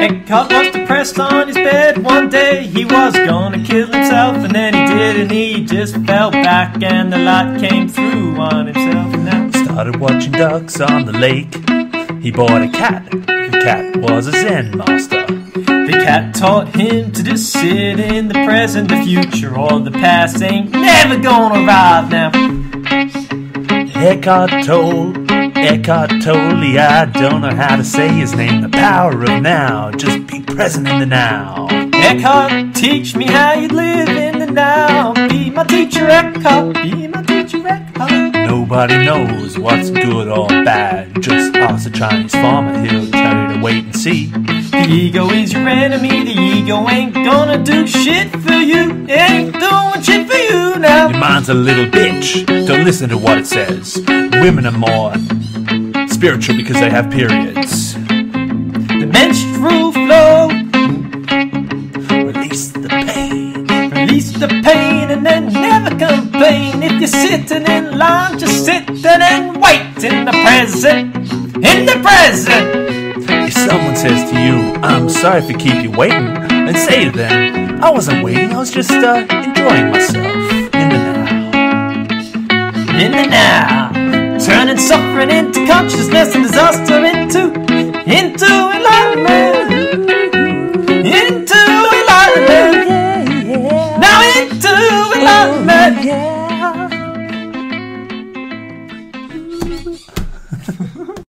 Eckhart was depressed on his bed one day. He was gonna kill himself, and then he did, and he just fell back, and the light came through on himself. And now Started watching ducks on the lake. He bought a cat. The cat was a Zen master. the cat taught him to just sit in the present, the future, or the past ain't never gonna arrive now. Eckhart Tolle, Eckhart Tolle, I don't know how to say his name. The power of now, just be present in the now. Eckhart, teach me how you live in the now. Be my teacher, Eckhart. Be my teacher, Eckhart. Nobody knows what's good or bad. Just ask a Chinese farmer, he'll tell you to wait and see. The ego is your enemy. The ego ain't gonna do shit for you. It ain't doing shit for you now. Your mind's a little bitch. Don't listen to what it says. Women are more spiritual because they have periods. The menstrual flow. Release the pain. Release the pain and then never complain. If you're sitting in line, just sit there and wait in the present. In the present. If someone says to you, I'm sorry for keep you waiting, then say to them, I wasn't waiting, I was just uh, enjoying myself suffering into consciousness and disaster into, into enlightenment. Into enlightenment. Yeah, yeah. Now into enlightenment. Yeah.